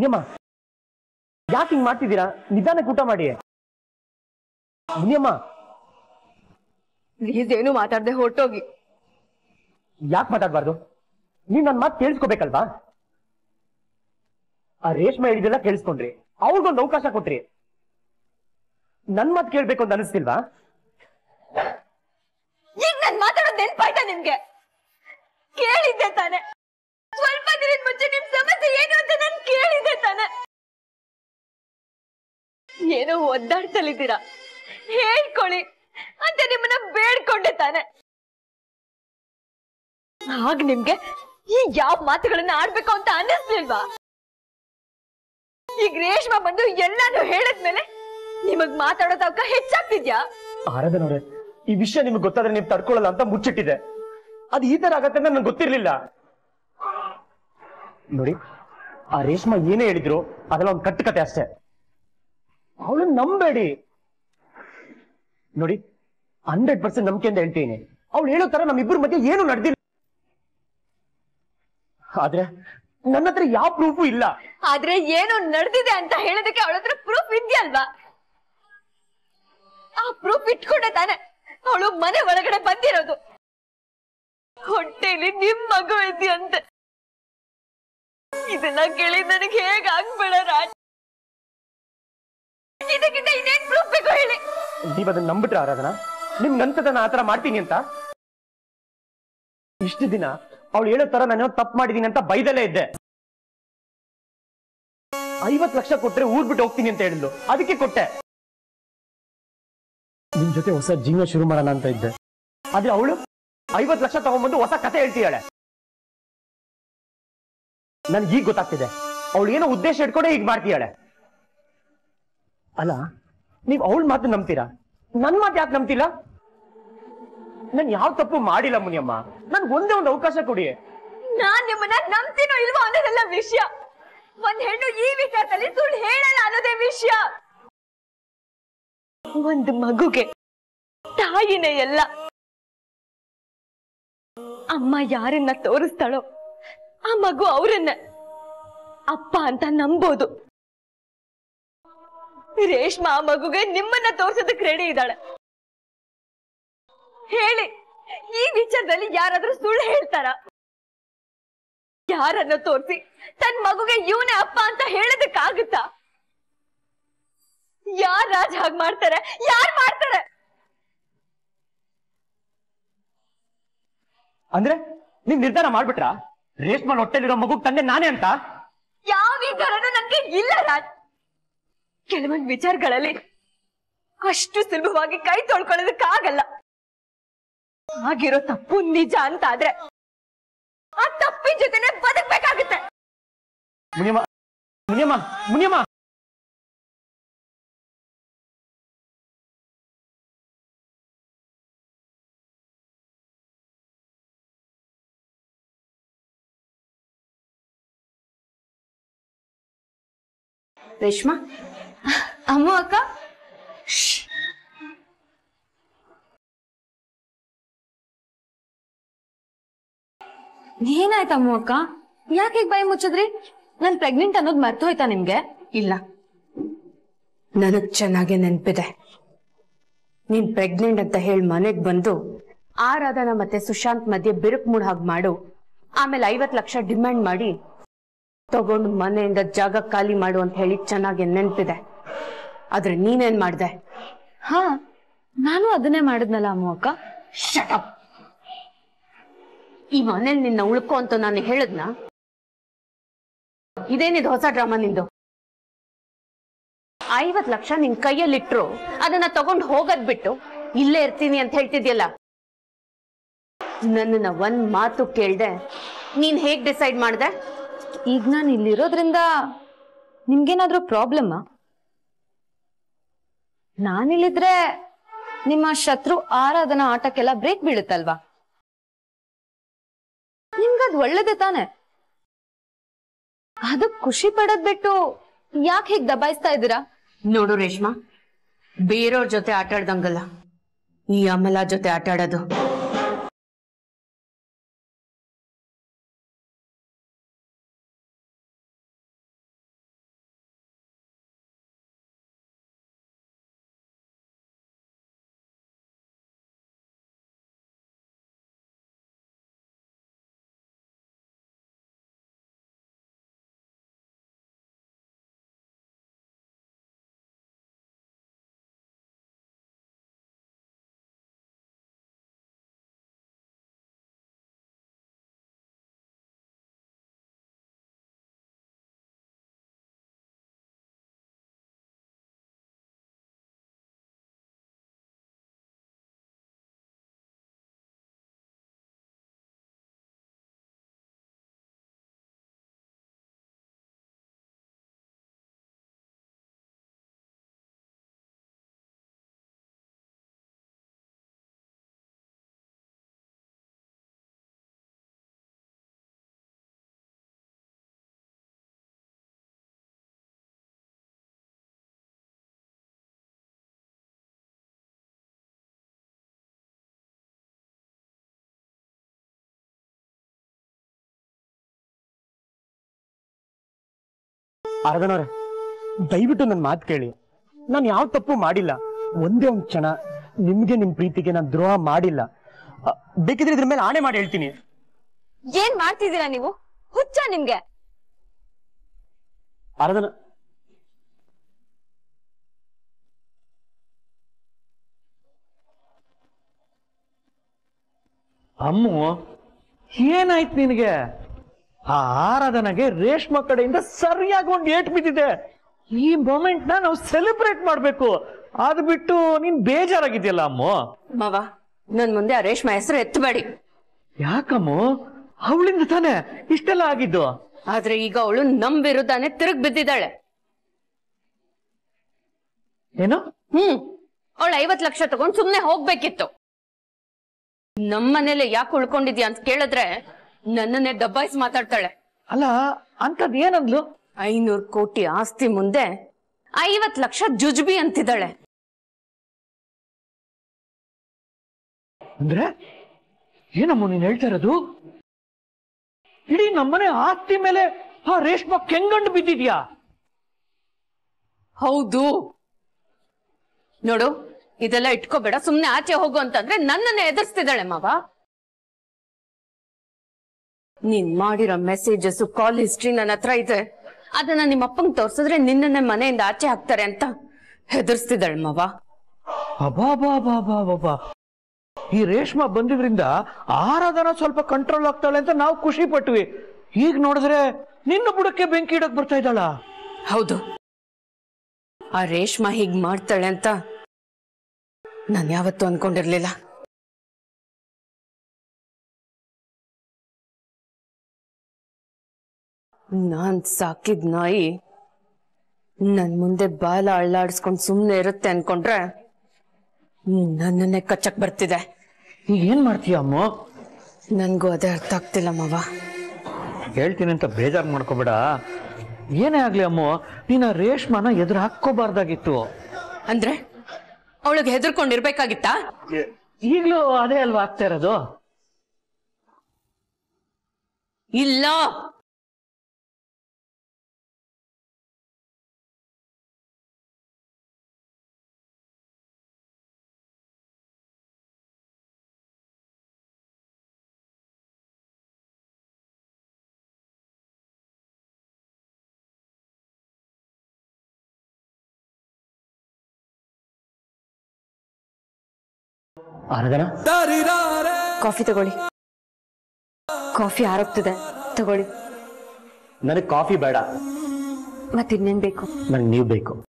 ಮುನಿಯಮ್ಮ ಯಾಕೆ ಹಿಂಗ್ ಮಾಡ್ತಿದ್ದೀರಾ? ನಿಧಾನಕ್ಕೆ ಊಟ ಮಾಡಿ. ಮುನಿಯಮ್ಮ. ಪ್ಲೀಸ್ ಏನು ಮಾತಾಡ್ದೆ ಹೊರಟೋಗಿ. ಯಾಕೆ ಮಾತಾಡ್ಬಾರ್ದು? ನೀನ್ ನನ್ ಮಾತು ಕೇಳಿಸ್ಕೋಬೇಕಲ್ವಾ? ಆ ರೇಷ್ಮೆ ಹೇಳಿದೆಲ್ಲ ಕೇಳಿಸ್ಕೊಂಡ್ರಿ. ಅವ್ರಿಗೊಂದು ಅವಕಾಶ ಕೊಟ್ರಿ. ನನ್ ಮಾತು ಕೇಳ್ಬೇಕು ಅಂತ ಅನಿಸ್ತಿಲ್ವಾ? ಈಗ ನಾನ್ ಮಾತಾಡೋದು ನೆನ್ಪಾಯ್ತಾ ನಿಮ್ಗೆ? ಕೇಳಿದ್ದೆ ತಾನೆ. ದಿನದ ಮುಂಚೆ ನಿಮ್ ಸಮಸ್ಯೆ ಏನು ಅಂತ ನಾನು ಕೇಳಿದೆ ತಾನೆ ಏನೋ ಒದ್ದಾಡ್ತಲಿದ್ದೀರಾ ಹೇಳ್ಕೊಳ್ಳಿ ಅಂತ ನಿಮ್ಮನ್ನ ಬೇಡ್ಕೊಂಡೆ ತಾನೆ ಆಗ ನಿಮ್ಗೆ ಈ ಯಾವ ಮಾತುಗಳನ್ನ ಆಡ್ಬೇಕು ಅಂತ ಅನ್ನಿಸ್ಲಿಲ್ವಾ ಈಗ ರೇಷ್ಮಾ ಬಂದು ಎಲ್ಲಾನು ಹೇಳದ್ಮೇಲೆ ನಿಮಗ್ ಮಾತಾಡೋದಕ್ಕ ಹೆಚ್ಚಾಗ್ತಿದ್ಯಾ ಆರಾಧನವ್ರೆ ಈ ವಿಷಯ ನಿಮ್ಗೆ ಗೊತ್ತಾದ್ರೆ ನೀವು ತಡ್ಕೊಳ್ಳಲ್ಲ ಅಂತ ಮುಚ್ಚಿಟ್ಟಿದೆ ಅದು ಈ ತರ ಆಗತ್ತೆ ಅಂತ ನಂಗೆ ಗೊತ್ತಿರ್ಲಿಲ್ಲ ನೋಡಿ, ಆ ರೇಷ್ಮಾ ಏನೇ ಹೇಳಿದ್ರು ಅದೆಲ್ಲ ಒಂದು ಕಟ್ಟು ಕತೆ ಅಷ್ಟೇ. ಅವಳು ನಂಬೇಡಿ. ನೋಡಿ ಹಂಡ್ರೆಡ್ ಪರ್ಸೆಂಟ್ ನಂಬಿಕೆಯಿಂದ ಹೇಳ್ತೀನಿ. ಅವಳು ಹೇಳೋ ತರ ನಮ್ಮಿಬ್ಬರ ಮಧ್ಯೆ ಏನು ನಡೆದಿಲ್ಲ. ಆದ್ರೆ ನನ್ನ ಹತ್ರ ಯಾವ ಪ್ರೂಫು ಇಲ್ಲ. ಆದ್ರೆ ಏನು ನಡೆದಿದೆ ಅಂತ ಹೇಳೋದಕ್ಕೆ ಅವಳ ಹತ್ರ ಪ್ರೂಫ್ ಇದೆಯಲ್ವಾ? ಆ ಪ್ರೂಫ್ ಇಟ್ಕೊಂಡೆ ತಾನೆ. ಅವಳು ಮನೆ ಒಳಗಡೆ ಬಂದಿರೋದು. ಹೊಟ್ಟೆಲಿ ನಿಮ್ ಮಗು ಇದೆಯಂತೆ. ಇದನ್ನ ಕೇಳಿ ನನಗೆ ಹೇಗ್ ಆಗ್ಬೇಡ ರಾಜ್ ಇದಕ್ಕಿಂತ ಇನ್ನೇನ್ ಪ್ರೂಫ್ ಬೇಕು ಹೇಳಿ? ನೀವ್ ಅದನ್ನ ನಂಬಿಟ್ರ ಆರಾಧನಾ? ನಿಮ್ ಅನ್ಸದ ನಾ ಆತರ ಮಾಡ್ತೀನಿ ಅಂತ? ಇಷ್ಟು ದಿನ ಅವಳು ಹೇಳೋ ತರ ನಾನು ತಪ್ಪು ಮಾಡಿದೀನಿ ಅಂತ ಬೈದಲ್ಲೇ ಇದ್ದೆ. ಐವತ್ ಲಕ್ಷ ಕೊಟ್ರೆ ಊರ್ ಬಿಟ್ಟು ಹೋಗ್ತೀನಿ ಅಂತ ಹೇಳಿದ್ಲು. ಅದಕ್ಕೆ ಕೊಟ್ಟೆ. ನಿಮ್ ಜೊತೆ ಹೊಸ ಜೀವನ ಶುರು ಮಾಡೋಣ ಅಂತ ಇದ್ದೆ. ಆದ್ರೆ ಅವಳು ಐವತ್ ಲಕ್ಷ ತಗೊಂಡ್ಬಂದು ಹೊಸ ಕತೆ ಹೇಳ್ತಿದ್ದಾಳೆ. ನನ್ಗೆ ಈಗ ಗೊತ್ತಾಗ್ತಿದೆ. ಅವಳು ಏನೋ ಉದ್ದೇಶ ಇಟ್ಕೊಂಡೆ ಈಗ ಮಾಡ್ತೀಯಾಳೆ ಅಲ್ಲ, ನೀವ್ ಅವಳ ಮಾತು ನಂಬ್ತೀರಾ? ನನ್ ಮಾತು ಯಾಕೆ ನಂಬ್ತಿಲ್ಲ? ನನ್ ಯಾವ ತಪ್ಪು ಮಾಡಿಲ್ಲ ಮುನಿಯಮ್ಮ. ನನ್ ಒಂದೇ ಒಂದು ಅವಕಾಶ ಕೊಡಿ. ನಾನ್ ನಿಮ್ಮನ್ನ ನಂಬ್ತೀನೋ ಇಲ್ವೋ ಅನ್ನೋದೆಲ್ಲ ವಿಷಯ. ಒಂದ್ ಹೆಣ್ಣು ಈ ವಿಚಾರದಲ್ಲಿ ಸುಳ್ಳು ಹೇಳಲ್ಲ ಅನ್ನೋದೇ ವಿಷಯ. ಒಂದ್ ಮಗುಗೆ, ತಾಯಿನೇ ಎಲ್ಲ. ಅಮ್ಮ ಯಾರನ್ನ ತೋರಿಸ್ತಾಳೋ ಆ ಮಗು ಅವರನ್ನ ಅಪ್ಪ ಅಂತ ನಂಬೋದು. ರೇಷ್ಮಾ ಆ ಮಗುಗೆ ನಿಮ್ಮನ್ನ ತೋರ್ಸೋದಕ್ಕೆ ರೆಡಿ ಇದ್ದಾಳೆ. ಹೇಳಿ, ಈ ವಿಚಾರದಲ್ಲಿ ಯಾರಾದ್ರೂ ಸುಳ್ಳು ಹೇಳ್ತಾರ? ಯಾರನ್ನ ತೋರಿಸಿ ತನ್ ಮಗುಗೆ ಇವನೇ ಅಪ್ಪ ಅಂತ ಹೇಳೋದಕ್ಕಾಗುತ್ತಾ? ಯಾರ್ ರಾಜ ಹಾಗ್ ಮಾಡ್ತಾರೆ? ಯಾರ್ ಮಾಡ್ತಾರೆ? ಅಂದ್ರೆ, ನೀವ್ ನಿರ್ಧಾರ ಮಾಡ್ಬಿಟ್ರ? ರೇಷ್ಮಲ್ ಹೊಟ್ಟೆಲಿರೋ ಮಗು ತಂದೆ ನಾನೇ ಅಂತ? ಯಾವ ವಿಚಾರನೂ ನನ್ಗೆ ಇಲ್ಲ ರಾಜ್. ಕೆಲವೊಂದು ವಿಚಾರಗಳಲ್ಲಿ ಅಷ್ಟು ಸುಲಭವಾಗಿ ಕೈ ತೊಳ್ಕೊಳ್ಳೋದಕ್ಕಾಗಲ್ಲ ಆಗಿರೋ ತಪ್ಪು ನಿಜ ಅಂತ ಆದ್ರೆ ಆ ತಪ್ಪಿನ ಜೊತೆನೆ ಬದುಕ್ಬೇಕಾಗುತ್ತೆ. ಮುನಿಯಮ್ಮ ಮುನಿಯಮ್ಮ ಮುನಿಯಮ್ಮ! ರೇಷ್ಮಾ? ಅಮ್ಮ ಅಕ್ಕ? ಏನಾಯ್ತ ಅಮ್ಮ ಅಕ್ಕ? ಯಾಕೆ ಬಾಯಿ ಮುಚ್ಚಿದ್ರಿ? ನಾನ್ ಪ್ರೆಗ್ನೆಂಟ್ ಅನ್ನೋದು ಮರ್ತು ಹೋಯ್ತಾ ನಿಮ್ಗೆ? ಇಲ್ಲ. ನನಗ್ ಚೆನ್ನಾಗೆ ನೆನ್ಪಿದೆ. ನೀನ್ ಪ್ರೆಗ್ನೆಂಟ್ ಅಂತ ಹೇಳಿ ಮನೆಗ್ ಬಂದು ಆರಾಧನಾ ಮತ್ತೆ ಸುಶಾಂತ್ ಮಧ್ಯೆ ಬಿರುಕು ಮೂಡ್ ಹಾಗೆ ಮಾಡು. ಆಮೇಲೆ ಐವತ್ ಲಕ್ಷ ಡಿಮ್ಯಾಂಡ್ ಮಾಡಿ ತಗೊಂಡು ಮನೆಯಿಂದ ಜಾಗ ಖಾಲಿ ಮಾಡು ಅಂತ ಹೇಳಿ ಚೆನ್ನಾಗಿ ನೆನ್ಪಿದೆ. ಆದ್ರೆ ನೀನೇನ್ ಮಾಡ್ದೆ? ಹಾ ನಾನು ಅದನ್ನೇ ಮಾಡಿದ್ನಲ್ಲ ಅಮ್ಮ ಅಕ್ಕ. ಈ ಮನೇಲಿ ನಿನ್ನ ಉಳ್ಕೊ ಅಂತ ನಾನು ಹೇಳದ್ನ? ಇದೇನಿದು ಹೊಸ ಡ್ರಾಮಾ ನಿಂದು? ಐವತ್ ಲಕ್ಷ ನಿನ್ ಕೈಯಲ್ಲಿಟ್ರು ಅದನ್ನ ತಗೊಂಡ್ ಹೋಗದ್ ಬಿಟ್ಟು ಇಲ್ಲೇ ಇರ್ತೀನಿ ಅಂತ ಹೇಳ್ತಿದ್ಯಲ್ಲ? ನನ್ನನ್ನ ಒಂದ್ ಮಾತು ಕೇಳ್ದೆ ನೀನ್ ಹೇಗ್ ಡಿಸೈಡ್ ಮಾಡ್ದೆ? ಈಗ ನಾನು ಇಲ್ಲಿರೋದ್ರಿಂದ ನಿಮ್ಗೇನಾದ್ರೂ ಪ್ರಾಬ್ಲಮ್ ನಾನಿಲ್ಲಿದ್ರೆ ನಿಮ್ಮ ಶತ್ರು ಆರಾಧನಾ ಆಟಕ್ಕೆಲ್ಲ ಬ್ರೇಕ್ ಬೀಳುತ್ತಲ್ವಾ? ನಿಮ್ಗದ್ ಒಳ್ಳೇದೇ ತಾನೆ? ಅದು ಖುಷಿ ಪಡೋದ್ ಬಿಟ್ಟು ಯಾಕೆ ಹೇಗ್ ದಬಾಯಿಸ್ತಾ ಇದ್ದೀರಾ? ನೋಡು ರೇಷ್ಮಾ ಬೇರೆಯವ್ರ ಜೊತೆ ಆಟಾಡ್ದಂಗಲ್ಲ, ಈ ಅಮಲ ಜೊತೆ ಆಟ ಆಡೋದು ಅರ್ಧನವ್ರೆ ದಯವಿಟ್ಟು ನನ್ನ ಮಾತು ಕೇಳಿ. ನಾನು ಯಾವ ತಪ್ಪು ಮಾಡಿಲ್ಲ. ಒಂದೇ ಒಂದು ಕ್ಷಣ ನಿಮ್ಗೆ ನಿಮ್ ಪ್ರೀತಿಗೆ ನಾನು ದ್ರೋಹ ಮಾಡಿಲ್ಲ. ಅ, ಬೇಕಿದ್ರೆ ಇದ್ರ ಮೇಲೆ ಆಣೆ ಮಾಡಿ ಹೇಳ್ತೀನಿ. ಏನ್ ಮಾಡ್ತಿದ್ದೀರಾ ನೀವು? ಹುಚ್ಚ ನಿಮ್ಗೆ. ಅರ್ಧನ ಅಮ್ಮು ಏನಾಯ್ತು ನಿನಗೆ? ಆ ಆರಾಧನೆಗೆ ರೇಷ್ಮ ಕಡೆಯಿಂದ ಸರಿಯಾಗಿ ಒಂದು ಏಟ್ ಬಿದ್ದಿದೆ. ಈ ಮೊಮೆಂಟ್ನ ನಾವು ಸೆಲೆಬ್ರೇಟ್ ಮಾಡ್ಬೇಕು. ಅದ್ ಬಿಟ್ಟು ನೀನ್ ಬೇಜಾರಾಗಿದ್ಯಲ್ಲ ಅಮ್ಮ? ಮಾವ ನನ್ ಮುಂದೆ ಆ ರೇಷ್ಮೆ ಹೆಸರು ಎತ್ತಬೇಡಿ. ಯಾಕಮ್ಮ? ಅವಳಿಂದ ತಾನೆ ಇಷ್ಟೆಲ್ಲ ಆಗಿದ್ದು? ಆದ್ರೆ ಈಗ ಅವಳು ನಮ್ ವಿರುದ್ಧನೇ ತಿರುಗ್ ಬಿದ್ದಿದ್ದಾಳೆ. ಏನು? ಹ್ಮ್ ಅವಳು ಐವತ್ ಲಕ್ಷ ತಗೊಂಡ್ ಸುಮ್ನೆ ಹೋಗ್ಬೇಕಿತ್ತು. ನಮ್ಮನೇಲೆ ಯಾಕೆ ಉಳ್ಕೊಂಡಿದ್ಯಾ ಅಂತ ಕೇಳಿದ್ರೆ ನನ್ನನ್ನೇ ದಬ್ಬಾಯಿಸಿ ಮಾತಾಡ್ತಾಳೆ. ಅಲ್ಲ ಅಂತದ್ ಏನಂದ್ಲು? ಐನೂರು ಕೋಟಿ ಆಸ್ತಿ ಮುಂದೆ ಐವತ್ ಲಕ್ಷ ಜುಜ್ಬಿ ಅಂತಿದ್ದಾಳೆ. ಅಂದ್ರೆ ಏನಮ್ಮ ನೀನ್ ಹೇಳ್ತಾ ಇರೋದು? ಇಡೀ ನಮ್ಮನೆ ಆಸ್ತಿ ಮೇಲೆ ಆ ರೇಷ್ಮಾ ಕೆಂಗಂಡು ಬಿದ್ದಿದ್ಯಾ? ಹೌದು. ನೋಡು ಇದೆಲ್ಲ ಇಟ್ಕೋಬೇಡ ಸುಮ್ನೆ ಆಚೆ ಹೋಗು ಅಂತಂದ್ರೆ ನನ್ನನ್ನೇ ಎದುರಿಸ್ತಿದ್ದಾಳೆ ಮಾವ. ನೀನ್ ಮಾಡಿರೋ ಮೆಸೇಜಸ್ ಕಾಲ್ ಹಿಸ್ಟ್ರಿ ನನ್ನ ಹತ್ರ ಇದೆ. ಅದನ್ನ ನಿಮ್ಮ ಅಪ್ಪಂಗ್ ತೋರ್ಸಿದ್ರೆ ನಿನ್ನನ್ನೇ ಮನೆಯಿಂದ ಆಚೆ ಹಾಕ್ತಾರೆ ಅಂತ ಹೆದರ್ಸ್ತಿದ್ದಾಳೆ ಮಾವ. ಅಬಾಬಾಬಾಬಾಬಾ ಈ ರೇಷ್ಮ ಬಂದಿದ್ರಿಂದ ಆರಾಧನ ಸ್ವಲ್ಪ ಕಂಟ್ರೋಲ್ ಆಗ್ತಾಳೆ ಅಂತ ನಾವು ಖುಷಿ ಪಟ್ವಿ. ಈಗ ನೋಡಿದ್ರೆ ನಿನ್ನ ಬುಡಕ್ಕೆ ಬೆಂಕಿ ಇಡಕ್ ಬರ್ತಾ ಇದ್ದಾಳ? ಹೌದು. ಆ ರೇಷ್ಮ ಹೀಗ್ ಮಾಡ್ತಾಳೆ ಅಂತ ನಾನು ಯಾವತ್ತೂ ಅನ್ಕೊಂಡಿರ್ಲಿಲ್ಲ. ನಾನ್ ಸಾಕಿದ್ ನಾಯಿ ನನ್ ಮುಂದೆ ಬಾಲ ಅಳ್ಳಾಡಿಸ್ಕೊಂಡು ಸುಮ್ನೆ ಇರುತ್ತೆ ಅನ್ಕೊಂಡ್ರೆ ನನ್ನನ್ನೇ ಕಚ್ಚಕ್ ಬರ್ತಿದೆ. ಏನ್ ಮಾಡ್ತೀಯ ಅಮ್ಮ? ನನ್ಗೂ ಅದೇ ಅರ್ಥ ಆಗ್ತಿಲ್ಲ ಮಾವ. ಹೇಳ್ತೀನಿ ಅಂತ ಬೇಜಾರ್ ಮಾಡ್ಕೋಬೇಡ. ಏನೇ ಆಗ್ಲಿ ಅಮ್ಮ ನೀನ ರೇಷ್ಮಾನ ಎದುರು ಹಾಕೋಬಾರ್ದಾಗಿತ್ತು ಅಂದ್ರೆ ಅವಳಿಗೆ ಹೆದರ್ಕೊಂಡಿರ್ಬೇಕಾಗಿತ್ತಾ? ಈಗ್ಲೂ ಅದೇ ಅಲ್ವಾ ಆಗ್ತಾ ಇರೋದು? ಇಲ್ಲ. ಅರ್ಧನ ಕಾಫಿ ತಗೊಳ್ಳಿ. ಕಾಫಿ ಆರೋಗ್ತದೆ. ತಗೊಳ್ಳಿ. ನನಗೆ ಕಾಫಿ ಬೇಡ. ಮತ್ತಿನ್ನೇನ್ ಬೇಕು? ನಂಗೆ ನೀವು ಬೇಕು.